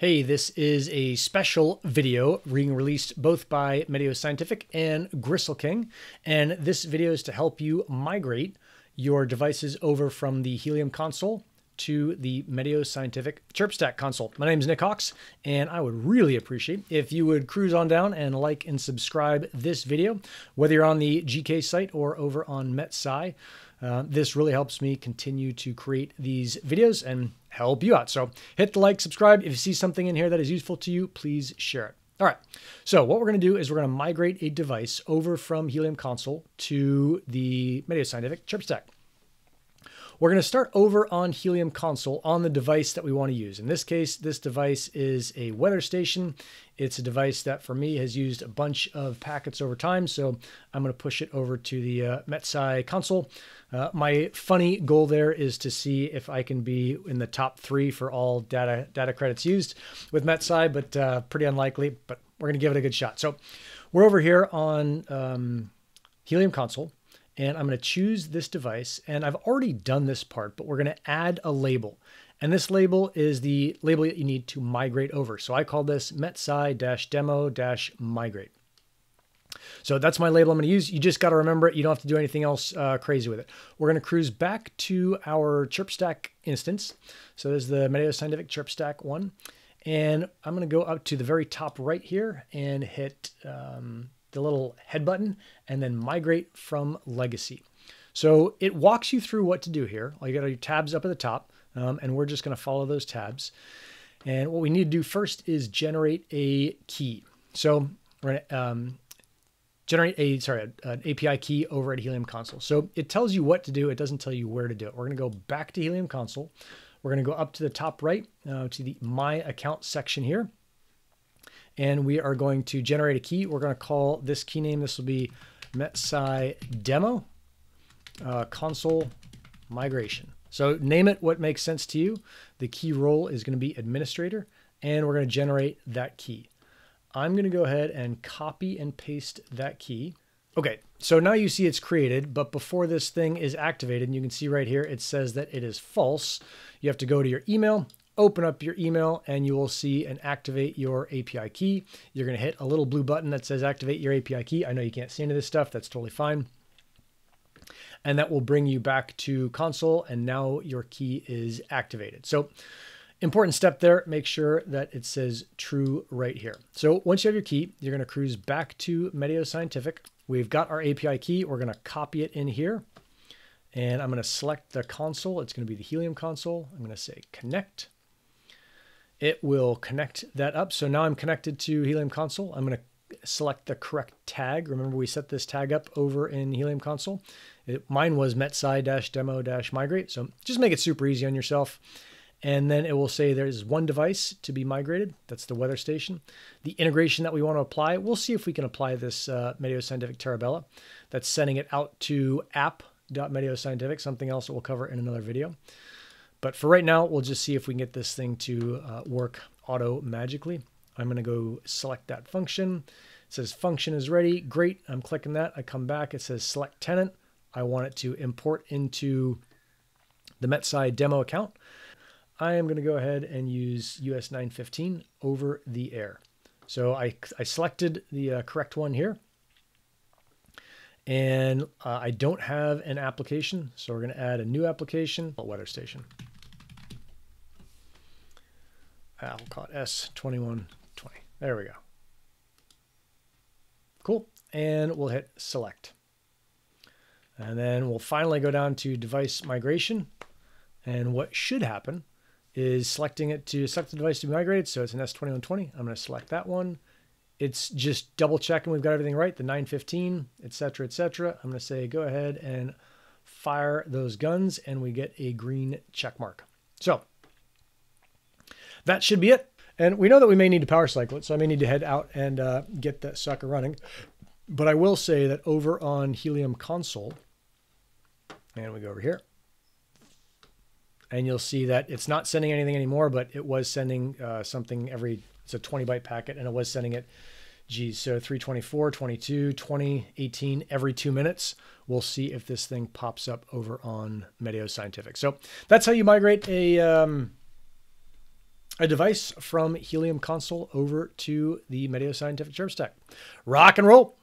Hey, this is a special video being released both by MeteoScientific and Gristle King. And this video is to help you migrate your devices over from the Helium console to the MeteoScientific ChirpStack console. My name is Nick Hawks, and I would really appreciate if you would cruise on down and like and subscribe this video, whether you're on the GK site or over on MetSci. Uh, this really helps me continue to create these videos and help you out. So hit the like, subscribe. If you see something in here that is useful to you, please share it. All right. So what we're going to do is we're going to migrate a device over from Helium Console to the MeteoScientific ChirpStack. We're going to start over on Helium Console on the device that we want to use. In this case, this device is a weather station. It's a device that for me has used a bunch of packets over time, so I'm going to push it over to the uh, MetSci console. Uh, my funny goal there is to see if I can be in the top three for all data data credits used with MetSci, but uh, pretty unlikely. But we're going to give it a good shot. So we're over here on um, Helium Console and I'm going to choose this device. And I've already done this part, but we're going to add a label. And this label is the label that you need to migrate over. So I call this metsci-demo-migrate. So that's my label I'm going to use. You just got to remember it. You don't have to do anything else uh, crazy with it. We're going to cruise back to our ChirpStack instance. So there's the MeteoScientific ChirpStack one. And I'm going to go up to the very top right here and hit um, the little head button, and then migrate from legacy. So it walks you through what to do here. All you got your tabs up at the top, um, and we're just going to follow those tabs. And what we need to do first is generate a key. So we're going to um, generate a sorry an API key over at Helium Console. So it tells you what to do. It doesn't tell you where to do it. We're going to go back to Helium Console. We're going to go up to the top right uh, to the My Account section here and we are going to generate a key. We're going to call this key name, this will be MetSci demo uh, console migration. So name it what makes sense to you. The key role is going to be administrator, and we're going to generate that key. I'm going to go ahead and copy and paste that key. Okay, so now you see it's created, but before this thing is activated, and you can see right here, it says that it is false. You have to go to your email, open up your email and you will see and activate your API key. You're going to hit a little blue button that says activate your API key. I know you can't see any of this stuff. That's totally fine. And that will bring you back to console and now your key is activated. So important step there, make sure that it says true right here. So once you have your key, you're going to cruise back to MeteoScientific. We've got our API key. We're going to copy it in here. And I'm going to select the console. It's going to be the Helium console. I'm going to say connect it will connect that up. So now I'm connected to Helium Console. I'm going to select the correct tag. Remember we set this tag up over in Helium Console. It, mine was metsci-demo-migrate. So just make it super easy on yourself. And then it will say there's one device to be migrated. That's the weather station. The integration that we want to apply, we'll see if we can apply this uh, MeteoScientific Terabella. That's sending it out to app.meteoscientific, something else that we'll cover in another video. But for right now, we'll just see if we can get this thing to uh, work auto magically. I'm going to go select that function. It says function is ready. Great. I'm clicking that. I come back. It says select tenant. I want it to import into the MetSci demo account. I am going to go ahead and use US 915 over the air. So I, I selected the uh, correct one here. And uh, I don't have an application, so we're going to add a new application, a weather station. It S2120. There we go. Cool. And we'll hit select. And then we'll finally go down to device migration. And what should happen is selecting it to select the device to be migrated. So it's an S2120. I'm going to select that one. It's just double checking we've got everything right, the 915, etc., etc. I'm going to say go ahead and fire those guns, and we get a green check mark. So that should be it. And we know that we may need to power cycle it, so I may need to head out and uh, get that sucker running. But I will say that over on Helium console, and we go over here, and you'll see that it's not sending anything anymore, but it was sending uh, something every, it's a 20 byte packet, and it was sending it, geez, so 324, 22, 20, 18, every two minutes. We'll see if this thing pops up over on MeteoScientific. So that's how you migrate a, um, a device from Helium Console over to the MeteoScientific ChirpStack. Rock and roll.